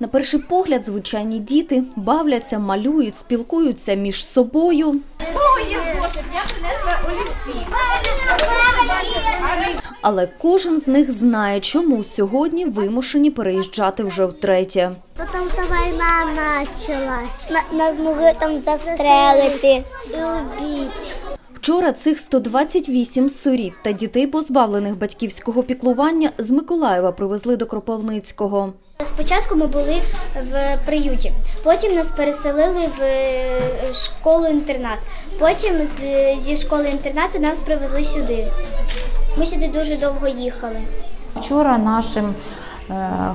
На перший погляд, звичайні діти бавляться, малюють, спілкуються між собою. Але кожен з них знає, чому сьогодні вимушені переїжджати вже втретє. Потому что война началась. На- Нас могли там застрелити і убити. Вчора цих 128 сиріт та дітей, позбавлених батьківського піклування, з Миколаєва привезли до Кропивницького. Спочатку ми були в приюті, потім нас переселили в е, школу-інтернат. Потім зі школи-інтернату нас привезли сюди. Ми сюди дуже довго їхали. Вчора нашим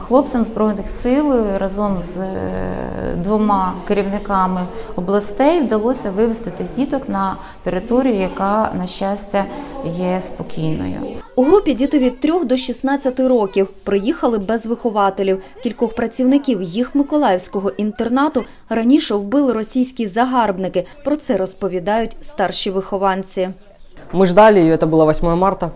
хлопцям збройних сил разом з е, двома керівниками областей вдалося вивезти тих діток на територію, яка на щастя є спокійною. У групі діти від 3 до 16 років приїхали без вихователів. Кількох працівників їх миколаївського інтернату раніше вбили російські загарбники. Про це розповідають старші вихованці. Мы ждали ее, это было 8 марта.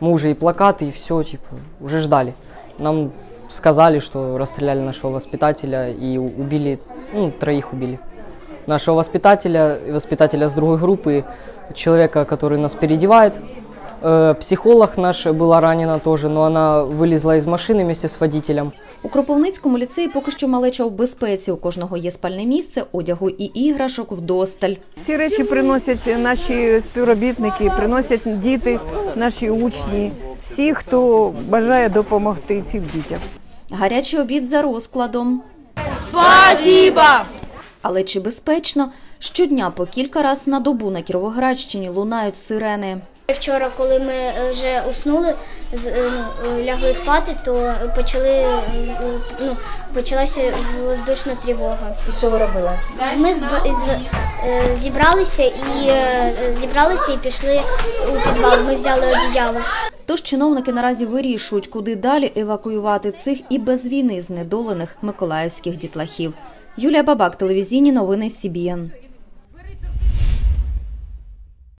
Мы уже и плакаты, и все, типа, уже ждали. Нам сказали, что расстреляли нашего воспитателя и у- убили, ну, троих убили. Нашего воспитателя, и воспитателя с другой группы, человека, который нас переодевает. Э, Психолог наш была ранена тоже, но она вылезла из машины вместе с водителем. У Кропивницькому ліцеї поки що малеча в безпеці. У кожного є спальне місце, одягу і іграшок вдосталь. Ці речі приносять наші співробітники, приносять діти, наші учні, всі, хто бажає допомогти цим дітям. Гарячий обід за розкладом. Але чи безпечно? Щодня по кілька разів на добу на Кіровоградщині лунають сирени. Вчора, коли ми вже уснули, з- е, ну, лягли спати, то почали е, ну, почалася воздушна тривога. І що ви робили? Ми зб- з- е, зібралися і зібралися і пішли у підвал. Ми взяли одіяло. Тож чиновники наразі вирішують, куди далі евакуювати цих і без війни знедолених миколаївських дітлахів. Юлія Бабак, телевізійні новини СІБІН.